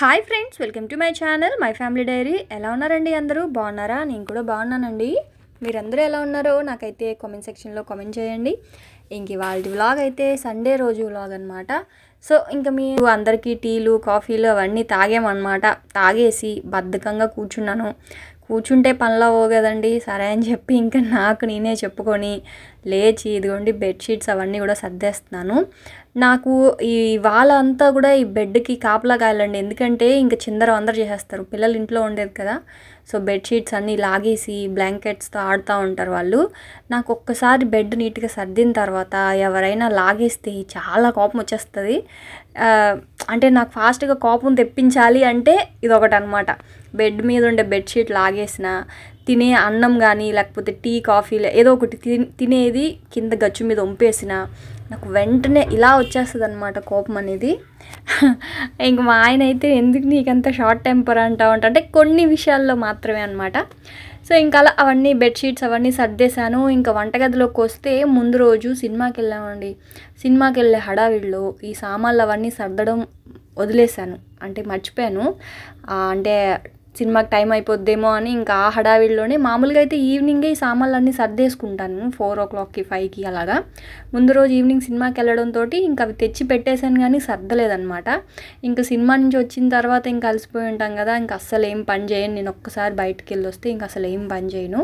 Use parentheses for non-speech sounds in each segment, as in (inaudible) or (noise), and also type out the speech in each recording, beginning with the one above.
Hi friends welcome to my channel my family diary. ఎలా ఉన్నారండి అందరూ? బాగున్నారా? నేను కూడా బాగున్నానండి. మీరందరూ ఎలా ఉన్నారో నాకైతే కామెంట్ సెక్షన్లో కామెంట్ చేయండి. ఇంక వాళ్ళ వ్లాగ్ అయితే సండే రోజు వ్లాగ్ అనమాట సో ఇంకా మీరు అందరికీ టీలు కాఫీలు అవన్నీ తాగామన్నమాట. తాగేసి బద్ధకంగా కూర్చున్నాను. కూర్చుంటే పనిలో అవ్వవు కదండి. సరే అని చెప్పి ఇంకా నాకు నేనే చెప్పుకొని లేచి ఇదిగోండి బెడ్షీట్స్ అవన్నీ కూడా సర్దేస్తున్నాను. నాకు ఈ వాళ్ళ అంతా కూడా ఈ బెడ్కి కాపలా కాయాలండి. ఎందుకంటే ఇంకా చిందర అందరు చేసేస్తారు. పిల్లలు ఇంట్లో ఉండేది కదా. సో బెడ్షీట్స్ అన్నీ లాగేసి బ్లాంకెట్స్తో ఆడుతూ ఉంటారు వాళ్ళు. నాకు ఒక్కసారి బెడ్ నీట్గా సర్దిన తర్వాత ఎవరైనా లాగేస్తే చాలా కోపం వచ్చేస్తుంది. అంటే నాకు ఫాస్ట్గా కోపం తెప్పించాలి అంటే ఇది ఒకటి అనమాట బెడ్ మీద ఉండే బెడ్షీట్ లాగేసిన తినే అన్నం కానీ లేకపోతే టీ కాఫీ ఏదో ఒకటి తినేది కింద గచ్చు మీద వంపేసిన నాకు వెంటనే ఇలా వచ్చేస్తుంది అనమాట కోపం అనేది. (laughs) ఇంక మా ఆయన అయితే ఎందుకు నీకంత షార్ట్ టెంపర్ అంటావు అంటే అంటే కొన్ని విషయాల్లో మాత్రమే అనమాట సో ఇంకా అలా అవన్నీ బెడ్షీట్స్ అవన్నీ సర్దేశాను. ఇంకా వంటగదిలోకి వస్తే ముందు రోజు సినిమాకి వెళ్ళామండి సినిమాకి వెళ్ళే హడావిడిలో ఈ సామాన్లు అవన్నీ సర్దడం వదిలేశాను. అంటే మర్చిపోయాను. అంటే సినిమాకి టైం అయిపోద్దేమో అని ఇంకా ఆ హడావిడిలోనే మామూలుగా అయితే ఈవినింగే ఈ సామాన్లన్నీ సర్దేసుకుంటాను ఫోర్ ఓ క్లాక్కి ఫైవ్కి అలాగా. ముందు రోజు ఈవినింగ్ సినిమాకి వెళ్ళడంతో ఇంకా అవి తెచ్చి పెట్టేశాను కానీ సర్దలేదనమాట ఇంకా సినిమా నుంచి వచ్చిన తర్వాత ఇంకా అలసిపోయి ఉంటాం కదా ఇంకా అస్సలు ఏం పని చేయను. నేను ఒక్కసారి బయటికి వెళ్ళి వస్తే ఇంకా అసలు ఏం పని చేయను.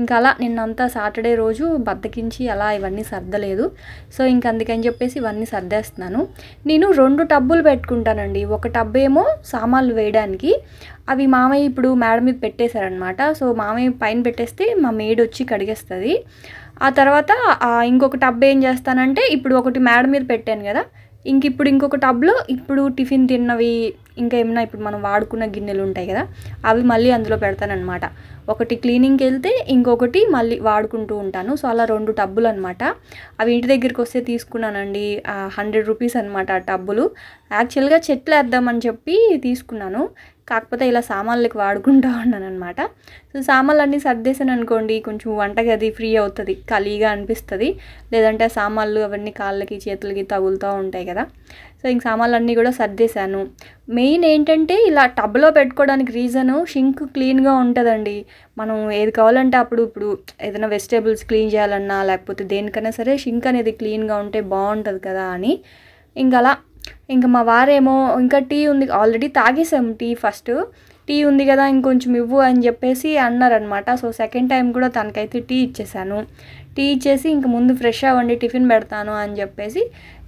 ఇంకా అలా నిన్నంతా సాటర్డే రోజు బద్దకించి అలా ఇవన్నీ సర్దలేదు. సో ఇంక అందుకని చెప్పేసి ఇవన్నీ సర్దేస్తున్నాను. నేను రెండు టబ్బులు పెట్టుకుంటానండి. ఒక టబ్ ఏమో సామాన్లు వేయడానికి అవి మామయ్య ఇప్పుడు మేడ మీద పెట్టేశారనమాట సో మామయ్య పైన పెట్టేస్తే మా మేడ్ వచ్చి కడిగేస్తుంది. ఆ తర్వాత ఇంకొక టబ్ ఏం చేస్తానంటే ఇప్పుడు ఒకటి మేడ మీద పెట్టాను కదా ఇంక ఇప్పుడు ఇంకొక టబ్లో ఇప్పుడు టిఫిన్ తిన్నవి ఇంకా ఏమైనా ఇప్పుడు మనం వాడుకున్న గిన్నెలు ఉంటాయి కదా అవి మళ్ళీ అందులో పెడతానమాట ఒకటి క్లీనింగ్కి వెళ్తే ఇంకొకటి మళ్ళీ వాడుకుంటూ ఉంటాను. సో అలా రెండు టబ్బులు అనమాట అవి ఇంటి దగ్గరికి వస్తే తీసుకున్నానండి హండ్రెడ్ రూపీస్ అనమాట ఆ టబ్బులు. యాక్చువల్గా చెట్లు వేద్దామని చెప్పి తీసుకున్నాను. కాకపోతే ఇలా సామాన్లకి వాడుకుంటూ ఉన్నాను అనమాట సో సామాన్లు అన్నీ సర్దేశాను అనుకోండి కొంచెం వంటగది ఫ్రీ అవుతుంది ఖాళీగా అనిపిస్తుంది. లేదంటే ఆ సామాన్లు అవన్నీ కాళ్ళకి చేతులకి తగులుతూ ఉంటాయి కదా. సో ఇంక సామాన్లు అన్నీ కూడా సర్దేశాను. మెయిన్ ఏంటంటే ఇలా టబ్లో పెట్టుకోవడానికి రీజను షింక్ క్లీన్గా ఉంటుందండి. మనం ఏది కావాలంటే అప్పుడు ఇప్పుడు ఏదైనా వెజిటేబుల్స్ క్లీన్ చేయాలన్నా లేకపోతే దేనికైనా సరే షింక్ అనేది క్లీన్గా ఉంటే బాగుంటుంది కదా అని. ఇంకా అలా ఇంకా మా వారేమో ఇంకా టీ ఉంది ఆల్రెడీ తాగేసాం టీ ఫస్ట్ టీ ఉంది కదా ఇంకొంచెం ఇవ్వు అని చెప్పేసి అన్నారనమాట సో సెకండ్ టైం కూడా తనకైతే టీ ఇచ్చేసాను. టీ ఇచ్చేసి ఇంక ముందు ఫ్రెష్ అవ్వండి టిఫిన్ పెడతాను అని చెప్పేసి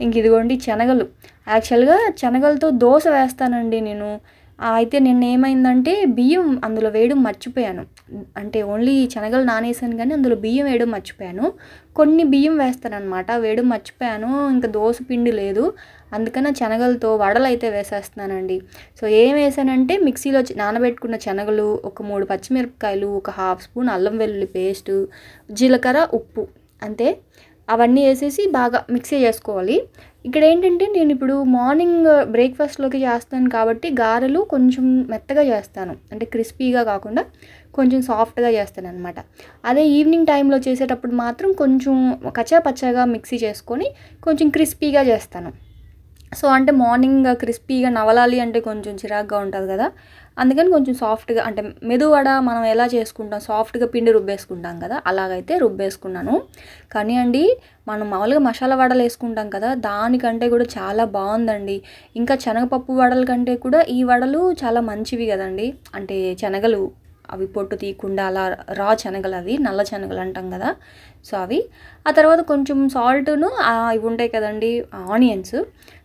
ఇంక ఇదిగోండి శనగలు. యాక్చువల్గా శనగలతో దోశ వేస్తానండి నేను. అయితే నిన్న ఏమైందంటే బియ్యం అందులో వేయడం మర్చిపోయాను. అంటే ఓన్లీ శనగలు నానేసాను కానీ అందులో బియ్యం వేయడం మర్చిపోయాను. కొన్ని బియ్యం వేస్తానమాట వేయడం మర్చిపోయాను. ఇంకా దోశ పిండి లేదు. అందుకని శనగలతో వడలు అయితే వేసేస్తున్నానండి. సో ఏం వేసానంటే మిక్సీలో నానబెట్టుకున్న శనగలు ఒక మూడు పచ్చిమిరపకాయలు ఒక హాఫ్ స్పూన్ అల్లం వెల్లుల్లి పేస్ట్ జీలకర్ర ఉప్పు అంతే. అవన్నీ వేసేసి బాగా మిక్సీ చేసుకోవాలి. ఇక్కడ ఏంటంటే నేను ఇప్పుడు మార్నింగ్ బ్రేక్ఫాస్ట్లోకి చేస్తాను కాబట్టి గారెలు కొంచెం మెత్తగా చేస్తాను. అంటే క్రిస్పీగా కాకుండా కొంచెం సాఫ్ట్గా చేస్తాను అనమాట అదే ఈవినింగ్ టైంలో చేసేటప్పుడు మాత్రం కొంచెం కచ్చాపచ్చాగా మిక్సీ చేసుకొని కొంచెం క్రిస్పీగా చేస్తాను. సో అంటే మార్నింగ్ క్రిస్పీగా నవలాలి అంటే కొంచెం చిరాగ్గా ఉంటుంది కదా. అందుకని కొంచెం సాఫ్ట్గా అంటే మెదువడ మనం ఎలా చేసుకుంటాం? సాఫ్ట్గా పిండి రుబ్బేసుకుంటాం కదా అలాగైతే రుబ్బేసుకున్నాను. కానీ అండి మనం మామూలుగా మసాలా వడలు వేసుకుంటాం కదా దానికంటే కూడా చాలా బాగుందండి. ఇంకా శనగపప్పు వడల కంటే కూడా ఈ వడలు చాలా మంచివి కదండి. అంటే శనగలు అవి పొట్టు తీయకుండా అలా రా శనగలు అవి నల్ల శనగలు అంటాం కదా. సో అవి. ఆ తర్వాత కొంచెం సాల్ట్ను ఇవి ఉంటాయి కదండి ఆనియన్స్.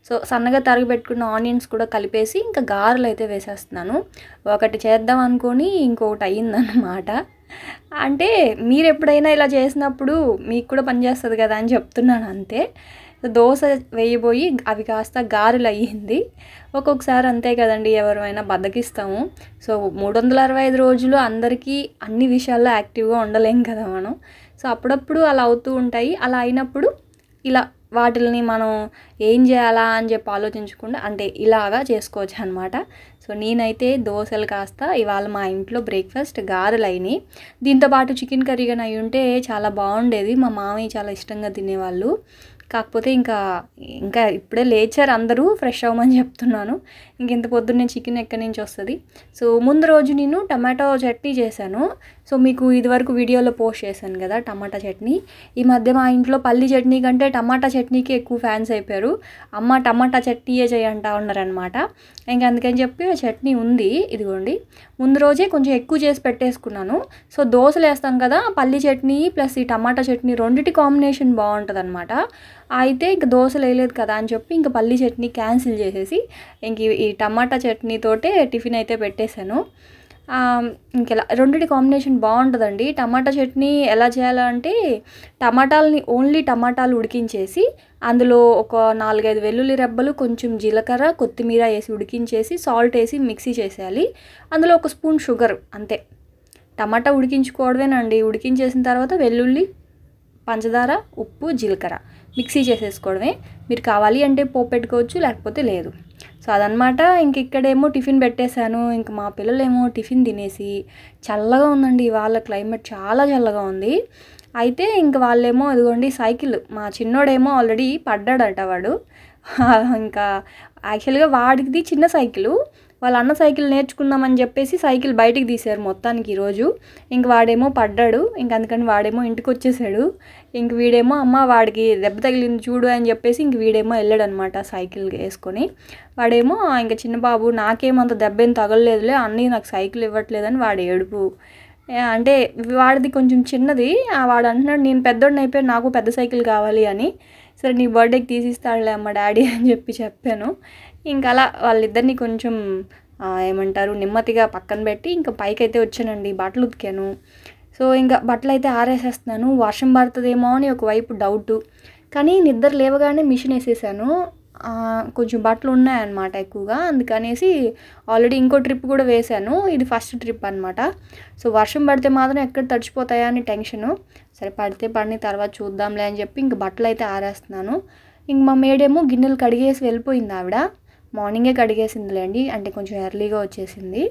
సో సన్నగా తరిగి పెట్టుకున్న ఆనియన్స్ కూడా కలిపేసి ఇంకా గారెలు అయితే వేసేస్తున్నాను. ఒకటి చేద్దాం అనుకొని ఇంకొకటి అయ్యిందన్నమాట. అంటే మీరు ఎప్పుడైనా ఇలా చేసినప్పుడు మీకు కూడా పనిచేస్తుంది కదా అని చెప్తున్నాను అంతే. దోశ వేయబోయి అవి కాస్త గారెలు అయ్యింది. ఒక్కొక్కసారి అంతే కదండి ఎవరైనా బద్దకిస్తాము. సో మూడు వందల అరవై ఐదు రోజులు అందరికీ అన్ని విషయాల్లో యాక్టివ్గా ఉండలేం కదా మనం. సో అప్పుడప్పుడు అలా అవుతూ ఉంటాయి. అలా అయినప్పుడు ఇలా వాటిని మనం ఏం చేయాలా అని చెప్పి ఆలోచించకుండా అంటే ఇలాగా చేసుకోవచ్చు అనమాట సో నేనైతే దోశలు కాస్త ఇవాళ మా ఇంట్లో బ్రేక్ఫాస్ట్ గారెలు అయినాయి దీంతో పాటు చికెన్ కర్రీ కానీ అయి ఉంటే చాలా బాగుండేది. మా మామయ్య చాలా ఇష్టంగా తినేవాళ్ళు. కాకపోతే ఇంకా ఇంకా ఇప్పుడే లేచారు అందరూ ఫ్రెష్ అవ్వమని చెప్తున్నాను. ఇంక ఇంత పొద్దున్నే చికెన్ ఎక్కడి నుంచి వస్తుంది? సో ముందు రోజు నేను టమాటో చట్నీ చేశాను. సో మీకు ఇదివరకు వీడియోలో పోస్ట్ చేశాను కదా టమాటా చట్నీ. ఈ మధ్య మా ఇంట్లో పల్లి చట్నీ కంటే టమాటా చట్నీకి ఎక్కువ ఫ్యాన్స్ అయిపోయారు. అమ్మ టమాటా చట్నీయే చేయంటా ఉన్నారనమాట ఇంకా అందుకని చెప్పి ఆ చట్నీ ఉంది. ఇదిగోండి. ముందు రోజే కొంచెం ఎక్కువ చేసి పెట్టేసుకున్నాను. సో దోశలు వేస్తాం కదా పల్లి చట్నీ ప్లస్ ఈ టమాటా చట్నీ రెండిటి కాంబినేషన్ బాగుంటుంది అనమాట అయితే ఇంక దోశలు వేయలేదు కదా అని చెప్పి ఇంక పల్లి చట్నీ క్యాన్సిల్ చేసేసి ఇంక ఈ టమాటా చట్నీతోటే టిఫిన్ అయితే పెట్టేశాను. ఇంకెలా రెండిటి కాంబినేషన్ బాగుంటుందండి. టమాటా చట్నీ ఎలా చేయాలంటే టమాటాలని ఓన్లీ టమాటాలు ఉడికించేసి అందులో ఒక నాలుగైదు వెల్లుల్లి రెబ్బలు కొంచెం జీలకర్ర కొత్తిమీర వేసి ఉడికించేసి సాల్ట్ వేసి మిక్సీ చేసేయాలి. అందులో ఒక స్పూన్ షుగర్ అంతే. టమాటా ఉడికించుకోవడమేనండి. ఉడికించేసిన తర్వాత వెల్లుల్లి పంచదార ఉప్పు జీలకర్ర మిక్సీ చేసేసుకోవడమే. మీరు కావాలి అంటే పోపు పెట్టుకోవచ్చు లేకపోతే లేదు. సో అదనమాట ఇంక ఇక్కడేమో టిఫిన్ పెట్టేశాను. ఇంక మా పిల్లలేమో టిఫిన్ తినేసి చల్లగా ఉందండి. ఇవాళ క్లైమేట్ చాలా చల్లగా ఉంది. అయితే ఇంక వాళ్ళేమో ఇదిగోండి సైకిల్. మా చిన్నోడేమో ఆల్రెడీ పడ్డాడట వాడు. (laughs) ఇంకా యాక్చువల్గా వాడిది చిన్న సైకిల్. వాళ్ళ అన్న సైకిల్ నేర్చుకుందామని చెప్పేసి సైకిల్ బయటికి తీశారు మొత్తానికి ఈరోజు. ఇంక వాడేమో పడ్డాడు. ఇంక అందుకని వాడేమో ఇంటికి వచ్చేసాడు ఇంక వీడేమో అమ్మ వాడికి దెబ్బ తగిలింది చూడు అని చెప్పేసి ఇంక వీడేమో వెళ్ళాడనమాట సైకిల్ వేసుకొని. వాడేమో ఇంక చిన్న బాబు నాకేమంత దెబ్బ ఏం తగలలేదులే అన్నీ నాకు సైకిల్ ఇవ్వట్లేదని వాడు ఏడుపు. అంటే వాడిది కొంచెం చిన్నది. వాడు అంటున్నాడు నేను పెద్దోడిని అయిపోయాను నాకు పెద్ద సైకిల్ కావాలి అని. సరే నీ బర్త్డేకి తీసిస్తాడులే అమ్మ డాడీ అని చెప్పి చెప్పాను. ఇంకా అలా వాళ్ళిద్దరిని కొంచెం ఏమంటారు నెమ్మదిగా పక్కన పెట్టి ఇంకా పైకి అయితే వచ్చానండి బట్టలు ఉతికాను. సో ఇంకా బట్టలు అయితే ఆరేసేస్తున్నాను వర్షం పడుతుందేమో అని ఒకవైపు డౌట్ కానీ నిద్ర లేవగానే మిషన్ వేసేసాను. కొంచెం బట్టలు ఉన్నాయన్నమాట ఎక్కువగా. అందుకనేసి ఆల్రెడీ ఇంకో ట్రిప్ కూడా వేశాను. ఇది ఫస్ట్ ట్రిప్ అనమాట సో వర్షం పడితే మాత్రం ఎక్కడ తడిచిపోతాయా అని టెన్షను. సరే పడితే పడిన తర్వాత చూద్దాంలే అని చెప్పి ఇంక బట్టలు అయితే ఆరేస్తున్నాను. ఇంక మా మేడేమో గిన్నెలు కడిగేసి వెళ్ళిపోయింది ఆవిడ. మార్నింగే కడిగేసిందిలేండి. అంటే కొంచెం ఎర్లీగా వచ్చేసింది.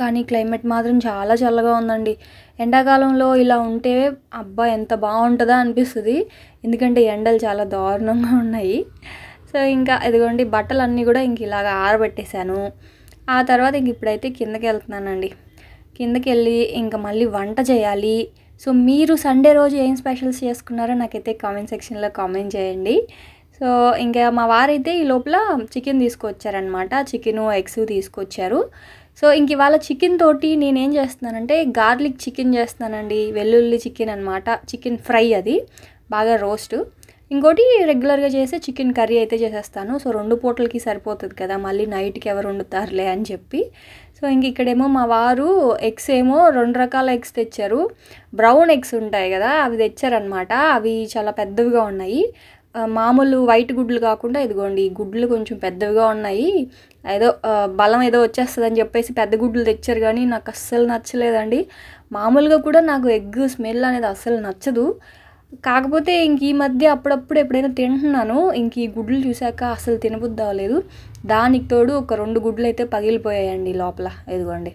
కానీ క్లైమేట్ మాత్రం చాలా చల్లగా ఉందండి. ఎండాకాలంలో ఇలా ఉంటే అబ్బా ఎంత బాగుంటుందా అనిపిస్తుంది. ఎందుకంటే ఎండలు చాలా దారుణంగా ఉన్నాయి. సో ఇంకా ఇదిగోండి బట్టలు అన్నీ కూడా ఇంక ఇలాగ ఆరబెట్టేశాను. ఆ తర్వాత ఇంక ఇప్పుడైతే కిందకి వెళ్తున్నానండి. కిందకి వెళ్ళి ఇంకా మళ్ళీ వంట చేయాలి. సో మీరు సండే రోజు ఏం స్పెషల్స్ చేసుకున్నారో నాకైతే కామెంట్ సెక్షన్లో కామెంట్ చేయండి. సో ఇంకా మా వారైతే ఈ లోపల చికెన్ తీసుకొచ్చారనమాట చికెను ఎగ్స్ తీసుకొచ్చారు. సో ఇంక ఇవాళ చికెన్ తోటి నేనేం చేస్తున్నానంటే గార్లిక్ చికెన్ చేస్తున్నానండి. వెల్లుల్లి చికెన్ అనమాట చికెన్ ఫ్రై అది. బాగా రోస్ట్. ఇంకోటి రెగ్యులర్గా చేసే చికెన్ కర్రీ అయితే చేసేస్తాను. సో రెండు పూటలకి సరిపోతుంది కదా మళ్ళీ నైట్కి ఎవరు వండుతారులే అని చెప్పి. సో ఇంక ఇక్కడేమో మా వారు ఎగ్స్ ఏమో రెండు రకాల ఎగ్స్ తెచ్చారు. బ్రౌన్ ఎగ్స్ ఉంటాయి కదా అవి తెచ్చారనమాట అవి చాలా పెద్దవిగా ఉన్నాయి. మామూలు వైట్ గుడ్లు కాకుండా ఇదిగోండి గుడ్లు కొంచెం పెద్దవిగా ఉన్నాయి. ఏదో బలం ఏదో వచ్చేస్తుందని చెప్పేసి పెద్ద గుడ్లు తెచ్చారు కానీ నాకు అస్సలు నచ్చలేదండి. మామూలుగా కూడా నాకు ఎగ్ స్మెల్ అనేది అస్సలు నచ్చదు. కాకపోతే ఇంక ఈ మధ్య అప్పుడప్పుడు ఎప్పుడైనా తింటున్నాను. ఇంక ఈ గుడ్లు చూశాక అసలు తినబుద్ధి అవ్వలేదు. దానికి తోడు ఒక రెండు గుడ్లు అయితే పగిలిపోయాయండి లోపల. ఇదిగోండి.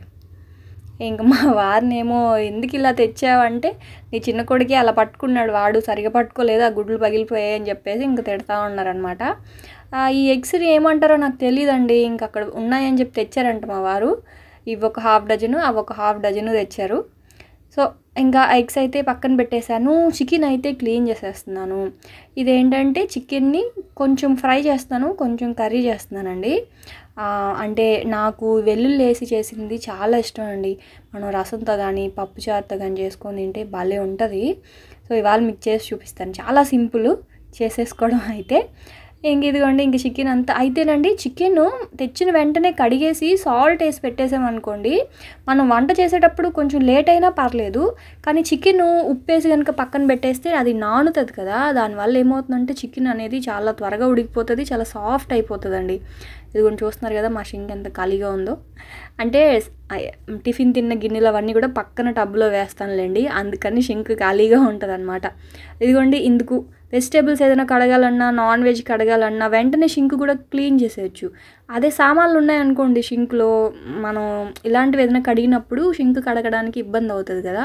ఇంక మా వారిని ఏమో ఎందుకు ఇలా తెచ్చావంటే నీ చిన్న కొడుకి అలా పట్టుకున్నాడు. వాడు సరిగా పట్టుకోలేదు ఆ గుడ్లు పగిలిపోయాయి అని చెప్పేసి ఇంక తిడతా ఉన్నారనమాట ఈ ఎగ్స్ ఏమంటారో నాకు తెలియదండి ఇంక అక్కడ ఉన్నాయని చెప్పి తెచ్చారంట మా వారు. ఇవి ఒక హాఫ్ డజను అవి ఒక హాఫ్ డజను తెచ్చారు. సో ఇంకా ఎగ్స్ అయితే పక్కన పెట్టేశాను చికెన్ అయితే క్లీన్ చేసేస్తున్నాను. ఇదేంటంటే చికెన్ని కొంచెం ఫ్రై చేస్తాను కొంచెం కర్రీ చేస్తున్నానండి. అంటే నాకు వెల్లుల్లి వేసి చేసింది చాలా ఇష్టం అండి. మనం రసంతో కానీ పప్పు చారుతో కానీ చేసుకొని తింటే భలే ఉంటుంది. సో ఇవాళ మీకు చేసి చూపిస్తాను. చాలా సింపుల్ చేసేసుకోవడం అయితే. ఇంక ఇదిగోండి ఇంక చికెన్ అంతా అయితేనండి చికెన్ తెచ్చిన వెంటనే కడిగేసి సాల్ట్ వేసి పెట్టేసామనుకోండి మనం వంట చేసేటప్పుడు కొంచెం లేట్ అయినా పర్లేదు కానీ చికెన్ ఉప్పేసి కనుక పక్కన పెట్టేస్తే అది నానుతుంది కదా దానివల్ల ఏమవుతుందంటే చికెన్ అనేది చాలా త్వరగా ఉడికిపోతుంది చాలా సాఫ్ట్ అయిపోతుందండి. ఇదిగోండి చూస్తున్నారు కదా మా షింక్ ఎంత ఖాళీగా ఉందో. అంటే టిఫిన్ తిన్న గిన్నెలు అవన్నీ కూడా పక్కన టబ్లో వేస్తానులేండి అందుకని షింక్ ఖాళీగా ఉంటుంది అనమాట ఇదిగోండి ఇందుకు వెజిటేబుల్స్ ఏదైనా కడగాలన్నా నాన్ వెజ్ కడగాలన్నా వెంటనే షింక్ కూడా క్లీన్ చేసేయచ్చు. అదే సామాన్లు ఉన్నాయనుకోండి షింక్లో మనం ఇలాంటివి ఏదైనా కడిగినప్పుడు షింక్ కడగడానికి ఇబ్బంది అవుతుంది కదా.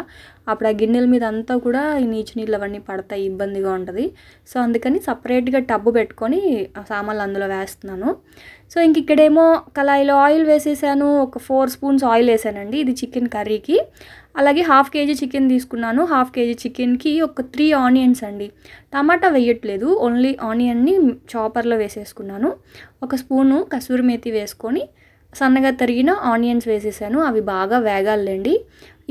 అప్పుడు ఆ గిన్నెల మీద అంతా కూడా ఈ నీచు నీళ్ళు అవన్నీ పడతాయి ఇబ్బందిగా ఉంటుంది. సో అందుకని సపరేట్గా టబ్బు పెట్టుకొని ఆ సామాన్లు అందులో వేస్తున్నాను. సో ఇంక ఇక్కడేమో కళాయిలో ఆయిల్ వేసేసాను. ఒక ఫోర్ స్పూన్స్ ఆయిల్ వేసానండి ఇది చికెన్ కర్రీకి. అలాగే హాఫ్ కేజీ చికెన్ తీసుకున్నాను. హాఫ్ కేజీ చికెన్కి ఒక త్రీ ఆనియన్స్ అండి. టమాటా వేయట్లేదు. ఓన్లీ ఆనియన్ని చాపర్లో వేసేసుకున్నాను. ఒక స్పూను కసూరి మేతి వేసుకొని సన్నగా తరిగిన ఆనియన్స్ వేసేసాను. అవి బాగా వేగాలండి.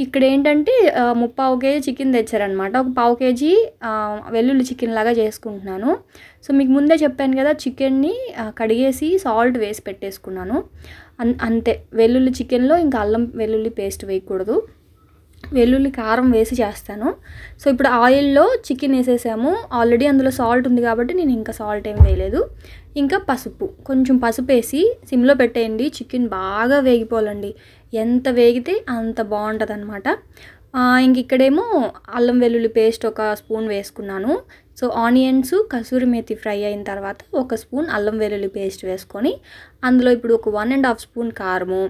ఇక్కడ ఏంటంటే ముప్పావు కేజీ చికెన్ తెచ్చారనమాట ఒక పావు కేజీ వెల్లుల్లి చికెన్ లాగా చేసుకుంటున్నాను. సో మీకు ముందే చెప్పాను కదా చికెన్ని కడిగేసి సాల్ట్ వేసి పెట్టేసుకున్నాను. అన్ అంతే. వెల్లుల్లి చికెన్లో ఇంకా అల్లం వెల్లుల్లి పేస్ట్ వేయకూడదు. వెల్లుల్లి కారం వేసి చేస్తాను. సో ఇప్పుడు ఆయిల్లో చికెన్ వేసేసాము. ఆల్రెడీ అందులో సాల్ట్ ఉంది కాబట్టి నేను ఇంకా సాల్ట్ ఏం వేయలేదు. ఇంకా పసుపు. కొంచెం పసుపు వేసి సిమ్లో పెట్టేయండి. చికెన్ బాగా వేగిపోవాలండి. ఎంత వేగితే అంత బాగుంటుంది అనమాట ఇంక ఇక్కడేమో అల్లం వెల్లుల్లి పేస్ట్ ఒక స్పూన్ వేసుకున్నాను. So onions kasuri methi fry అయిన తర్వాత ఒక స్పూన్ అల్లం వెల్లుల్లి పేస్ట్ వేసుకొని అందులో ఇప్పుడు ఒక వన్ అండ్ హాఫ్ స్పూన్ కారము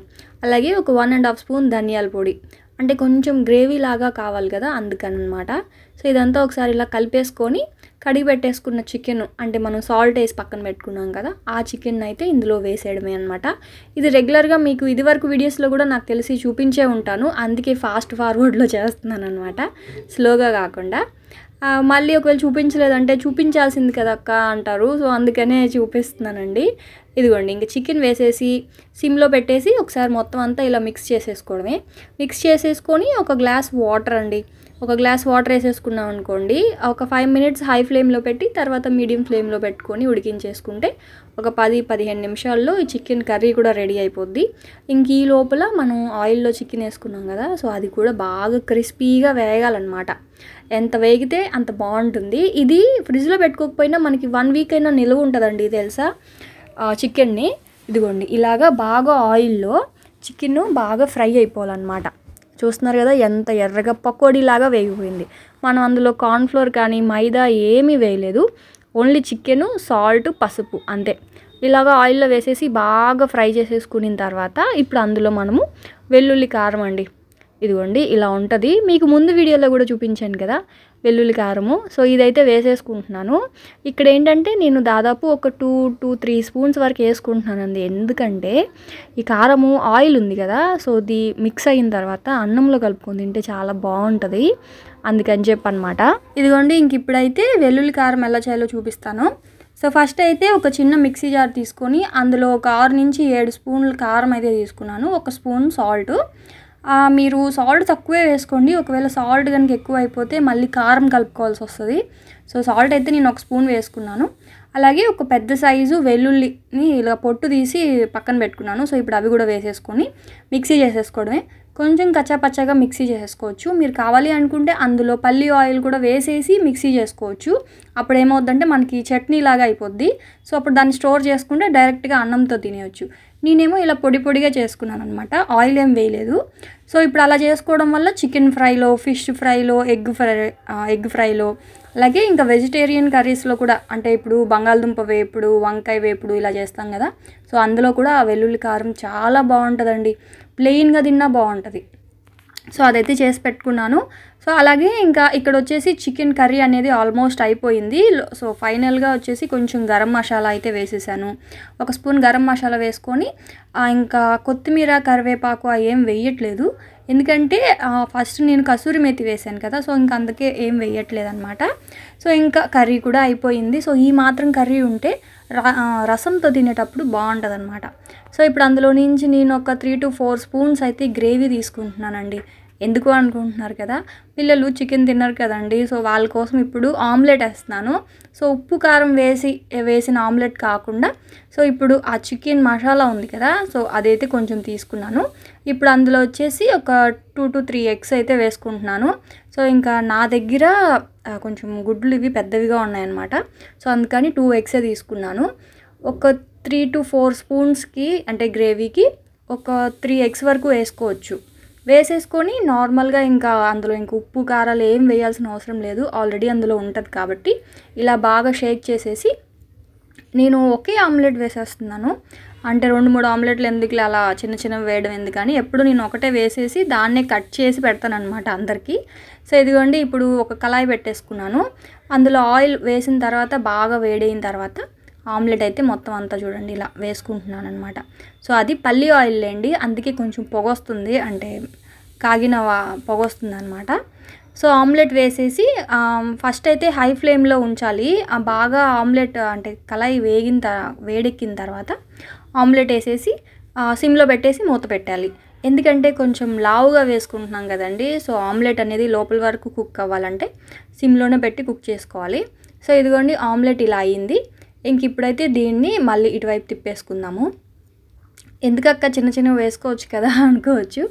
అలాగే ఒక వన్ అండ్ హాఫ్ స్పూన్ ధనియాల పొడి. అంటే కొంచెం గ్రేవీ లాగా కావాలి కదా అందుకని అనమాట సో ఇదంతా ఒకసారి ఇలా కలిపేసుకొని కడిగి పెట్టేసుకున్న చికెన్ అంటే మనం సాల్ట్ వేసి పక్కన పెట్టుకున్నాం కదా ఆ చికెన్ అయితే ఇందులో వేసేయడమే అనమాట ఇది రెగ్యులర్గా మీకు ఇదివరకు వీడియోస్లో కూడా నాకు తెలిసి చూపించే ఉంటాను అందుకే ఫాస్ట్ ఫార్వర్డ్లో చేస్తున్నాను అనమాట స్లోగా కాకుండా. మళ్ళీ ఒకవేళ చూపించలేదంటే చూపించాల్సింది కదా అక్క అంటారు. సో అందుకనే చూపిస్తున్నానండి. ఇదిగోండి ఇంక చికెన్ వేసేసి సిమ్లో పెట్టేసి ఒకసారి మొత్తం అంతా ఇలా మిక్స్ చేసేసుకోవడమే. మిక్స్ చేసేసుకొని ఒక గ్లాస్ వాటర్ అండి. ఒక గ్లాస్ వాటర్ వేసేసుకున్నాం అనుకోండి ఒక ఫైవ్ మినిట్స్ హై ఫ్లేమ్లో పెట్టి తర్వాత మీడియం ఫ్లేమ్లో పెట్టుకొని ఉడికించేసుకుంటే ఒక పది పదిహేను నిమిషాల్లో ఈ చికెన్ కర్రీ కూడా రెడీ అయిపోద్ది. ఇంక ఈ లోపల మనం ఆయిల్లో చికెన్ వేసుకున్నాం కదా సో అది కూడా బాగా క్రిస్పీగా వేగాలన్నమాట. ఎంత వేగితే అంత బాగుంటుంది. ఇది ఫ్రిడ్జ్లో పెట్టుకోకపోయినా మనకి వన్ వీక్ అయినా నిలువ ఉంటుందండి తెలుసా? చికెన్ని ఇదిగోండి ఇలాగా బాగా ఆయిల్లో చికెన్ బాగా ఫ్రై అయిపోవాలన్నమాట. చూస్తున్నారు కదా ఎంత ఎర్రగా పకోడీలాగా వేగిపోయింది. మనం అందులో కార్న్ఫ్లోర్ కానీ మైదా ఏమీ వేయలేదు. ఓన్లీ చికెను సాల్ట్ పసుపు అంతే. ఇలాగా ఆయిల్లో వేసేసి బాగా ఫ్రై చేసేసుకున్న తర్వాత ఇప్పుడు అందులో మనము వెల్లుల్లి కారం అండి. ఇదిగోండి ఇలా ఉంటుంది. మీకు ముందు వీడియోలో కూడా చూపించాను కదా వెల్లుల్లి కారము. సో ఇదైతే వేసేసుకుంటున్నాను. ఇక్కడ ఏంటంటే నేను దాదాపు ఒక టూ టూ త్రీ స్పూన్స్ వరకు వేసుకుంటున్నానండి. ఎందుకంటే ఈ కారము ఆయిల్ ఉంది కదా సో ఇది మిక్స్ అయిన తర్వాత అన్నంలో కలుపుకొని తింటే చాలా బాగుంటుంది. అందుకని చెప్పనమాట ఇదిగోండి ఇంక ఇప్పుడైతే వెల్లుల్లి కారం ఎలా చేయాలో చూపిస్తాను. సో ఫస్ట్ అయితే ఒక చిన్న మిక్సీ జార్ తీసుకొని అందులో ఒక ఆరు నుంచి ఏడు స్పూన్లు కారం అయితే తీసుకున్నాను. ఒక స్పూన్ సాల్ట్. మీరు సాల్ట్ తక్కువే వేసుకోండి. ఒకవేళ సాల్ట్ కనుక ఎక్కువ అయిపోతే మళ్ళీ కారం కలుపుకోవాల్సి వస్తుంది. సో సాల్ట్ అయితే నేను ఒక స్పూన్ వేసుకున్నాను. అలాగే ఒక పెద్ద సైజు వెల్లుల్లిని ఇలా పొట్టు తీసి పక్కన పెట్టుకున్నాను. సో ఇప్పుడు అవి కూడా వేసేసుకొని మిక్సీ చేసేసుకోవడమే. కొంచెం కచ్చాపచ్చాగా మిక్సీ చేసేసుకోవచ్చు మీరు కావాలి అనుకుంటే అందులో పల్లి ఆయిల్ కూడా వేసేసి మిక్సీ చేసుకోవచ్చు. అప్పుడు ఏమవుద్దంటే మనకి చట్నీ లాగా అయిపోద్ది. సో అప్పుడు దాన్ని స్టోర్ చేసుకుంటే డైరెక్ట్గా అన్నంతో తినేయచ్చు. నేనేమో ఇలా పొడి పొడిగా చేసుకున్నాను అనమాట ఆయిల్ ఏం వేయలేదు. సో ఇప్పుడు అలా చేసుకోవడం వల్ల చికెన్ ఫ్రైలో ఫిష్ ఫ్రైలో ఎగ్ ఫ్రై ఎగ్ ఫ్రైలో అలాగే ఇంకా వెజిటేరియన్ కర్రీస్లో కూడా అంటే ఇప్పుడు బంగాళదుంప వేపుడు వంకాయ వేపుడు ఇలా చేస్తాం కదా. సో అందులో కూడా ఆ వెల్లుల్లి కారం చాలా బాగుంటుందండి. ప్లెయిన్గా తిన్నా బాగుంటుంది. సో అదైతే చేసి పెట్టుకున్నాను. సో అలాగే ఇంకా ఇక్కడ వచ్చేసి చికెన్ కర్రీ అనేది ఆల్మోస్ట్ అయిపోయింది. సో ఫైనల్గా వచ్చేసి కొంచెం గరం మసాలా అయితే వేసేసాను. ఒక స్పూన్ గరం మసాలా వేసుకొని ఇంకా కొత్తిమీర కరివేపాకు అవి ఏం వేయట్లేదు. ఎందుకంటే ఫస్ట్ నేను కసూరి మేతి వేసాను కదా సో ఇంకా అందుకే ఏం వేయట్లేదు అనమాట సో ఇంకా కర్రీ కూడా అయిపోయింది. సో ఈ మాత్రం కర్రీ ఉంటే రసంతో తినేటప్పుడు బాగుంటుంది అనమాట సో ఇప్పుడు అందులో నుంచి నేను ఒక త్రీ టు ఫోర్ స్పూన్స్ అయితే గ్రేవీ తీసుకుంటున్నానండి. ఎందుకు అనుకుంటున్నారు కదా? పిల్లలు చికెన్ తిన్నారు కదండి. సో వాళ్ళ కోసం ఇప్పుడు ఆమ్లెట్ వేస్తున్నాను. సో ఉప్పు కారం వేసి వేసిన ఆమ్లెట్ కాకుండా సో ఇప్పుడు ఆ చికెన్ మసాలా ఉంది కదా సో అదైతే కొంచెం తీసుకున్నాను. ఇప్పుడు అందులో వచ్చేసి ఒక టూ టు త్రీ ఎగ్స్ అయితే వేసుకుంటున్నాను. సో ఇంకా నా దగ్గర కొంచెం గుడ్లు ఇవి పెద్దవిగా ఉన్నాయన్నమాట. సో అందుకని టూ ఎగ్సే తీసుకున్నాను. ఒక త్రీ టు ఫోర్ స్పూన్స్కి అంటే గ్రేవీకి ఒక త్రీ ఎగ్స్ వరకు వేసుకోవచ్చు. వేసేసుకొని నార్మల్గా ఇంకా అందులో ఇంక ఉప్పు కారాలు ఏం వేయాల్సిన అవసరం లేదు. ఆల్రెడీ అందులో ఉంటుంది కాబట్టి ఇలా బాగా షేక్ చేసేసి నేను ఒకే ఆమ్లెట్ వేసేస్తున్నాను. అంటే రెండు మూడు ఆమ్లెట్లు ఎందుకు అలా చిన్న చిన్న వేయడం ఎందుకని? ఎప్పుడు నేను ఒకటే వేసేసి దాన్నే కట్ చేసి పెడతానమాట అందరికీ. సో ఇదిగోండి ఇప్పుడు ఒక కళాయి పెట్టేసుకున్నాను. అందులో ఆయిల్ వేసిన తర్వాత బాగా వేడైన తర్వాత ఆమ్లెట్ అయితే మొత్తం అంతా చూడండి ఇలా వేసుకుంటున్నాను అనమాట సో అది పల్లి ఆయిల్ లేండి అందుకే కొంచెం పొగ వస్తుంది. అంటే కాగిన పొగ వస్తుంది అనమాట సో ఆమ్లెట్ వేసేసి ఫస్ట్ అయితే హై ఫ్లేమ్లో ఉంచాలి. బాగా ఆమ్లెట్ అంటే కళాయి వేగిన త- వేడెక్కిన తర్వాత ఆమ్లెట్ వేసేసి సిమ్లో పెట్టేసి మూత పెట్టాలి. ఎందుకంటే కొంచెం లావుగా వేసుకుంటున్నాం కదండి. సో ఆమ్లెట్ అనేది లోపల వరకు కుక్ అవ్వాలంటే సిమ్లోనే పెట్టి కుక్ చేసుకోవాలి. సో ఇదిగోండి ఆమ్లెట్ ఇలా అయింది. ఇంక ఇప్పుడైతే దీన్ని మళ్ళీ ఇటువైపు తిప్పేసుకుందాము. ఎందుకక్క చిన్న చిన్నవి వేసుకోవచ్చు కదా (laughs) అనుకోవచ్చు.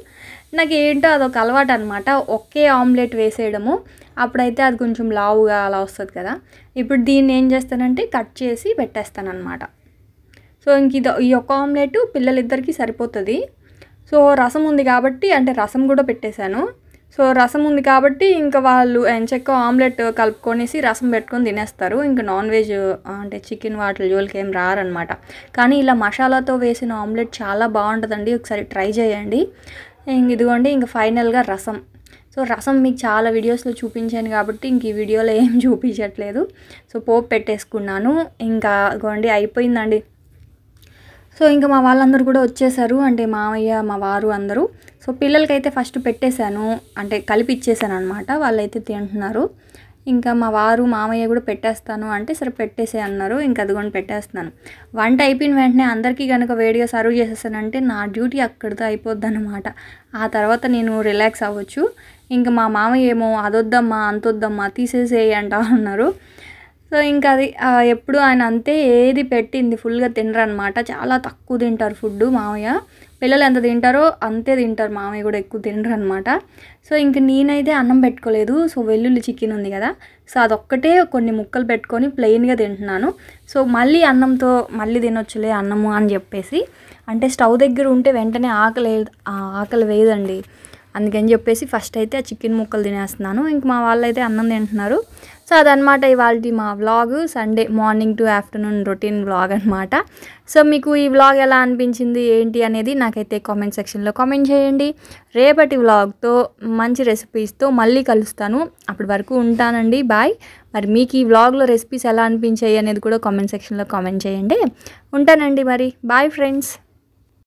నాకు ఏంటో అదొక అలవాటు అనమాట ఒకే ఆమ్లెట్ వేసేయడము. అప్పుడైతే అది కొంచెం లావుగా అలా వస్తుంది కదా. ఇప్పుడు దీన్ని ఏం చేస్తానంటే కట్ చేసి పెట్టేస్తాను అనమాట సో ఇంక ఇది ఈ ఒక్క ఆమ్లెట్ పిల్లలిద్దరికీ సరిపోతుంది. సో రసం ఉంది కాబట్టి అంటే రసం కూడా పెట్టేశాను. సో రసం ఉంది కాబట్టి ఇంకా వాళ్ళు ఎంచెక్క ఆమ్లెట్ కలుపుకొనేసి రసం పెట్టుకొని తినేస్తారు. ఇంకా నాన్ వెజ్ అంటే చికెన్ వాటి జోలికి ఏం రారనమాట కానీ ఇలా మసాలాతో వేసిన ఆమ్లెట్ చాలా బాగుంటుందండి. ఒకసారి ట్రై చేయండి. ఇంక ఇదిగోండి ఇంకా ఫైనల్గా రసం. సో రసం మీకు చాలా వీడియోస్లో చూపించాను కాబట్టి ఇంక ఈ వీడియోలో ఏం (laughs) చూపించట్లేదు. సో పోపు పెట్టేసుకున్నాను. ఇంకా ఇదిగోండి అయిపోయిందండి. సో ఇంకా మా వాళ్ళందరూ కూడా వచ్చేసారు. అంటే మామయ్య మా వారు అందరూ. సో పిల్లలకైతే ఫస్ట్ పెట్టేశాను. అంటే కలిపి ఇచ్చేసాను అనమాట వాళ్ళైతే తింటున్నారు. ఇంకా మా వారు మామయ్య కూడా పెట్టేస్తాను అంటే సరే పెట్టేసే అన్నారు. ఇంకా అదిగోండి పెట్టేస్తున్నాను. వంట అయిపోయిన వెంటనే అందరికీ కనుక వేడిగా సర్వ్ చేసేసానంటే నా డ్యూటీ అక్కడితో అయిపోద్ది అనమాట ఆ తర్వాత నేను రిలాక్స్ అవ్వచ్చు. ఇంకా మా మామయ్య ఏమో అదొద్దమ్మా అంతొద్దమ్మా తీసేసేయి అంటా ఉన్నారు సో ఇంకా అది ఎప్పుడు ఆయన అంతే ఏది పెట్టింది ఫుల్గా తినరు అనమాట చాలా తక్కువ తింటారు ఫుడ్ మామయ్య పిల్లలు ఎంత తింటారో అంతే తింటారు మామయ్య కూడా ఎక్కువ తినరు అనమాట సో ఇంక నేనైతే అన్నం పెట్టుకోలేదు సో వెల్లుల్లి చికెన్ ఉంది కదా. సో అదొక్కటే కొన్ని ముక్కలు పెట్టుకొని ప్లెయిన్గా తింటున్నాను. సో మళ్ళీ అన్నంతో మళ్ళీ తినొచ్చులే అన్నము అని చెప్పేసి అంటే స్టవ్ దగ్గర ఉంటే వెంటనే ఆకలి ఆకలి వేయదండి. అందుకని చెప్పేసి ఫస్ట్ అయితే ఆ చికెన్ ముక్కలు తినేస్తున్నాను. ఇంక మా వాళ్ళైతే అన్నం తింటున్నారు. సో అదనమాట ఇవాళ మా vlog Sunday morning to afternoon routine vlog అనమాట సో మీకు ఈ వ్లాగ్ ఎలా అనిపించింది ఏంటి అనేది నాకైతే కామెంట్ సెక్షన్లో కామెంట్ చేయండి. రేపటి వ్లాగ్తో మంచి రెసిపీస్తో మళ్ళీ కలుస్తాను. అప్పటి వరకు ఉంటానండి. బాయ్ మరి మీకు ఈ వ్లాగ్లో రెసిపీస్ ఎలా అనిపించాయి అనేది కూడా కామెంట్ సెక్షన్లో కామెంట్ చేయండి. ఉంటానండి మరి. Bye friends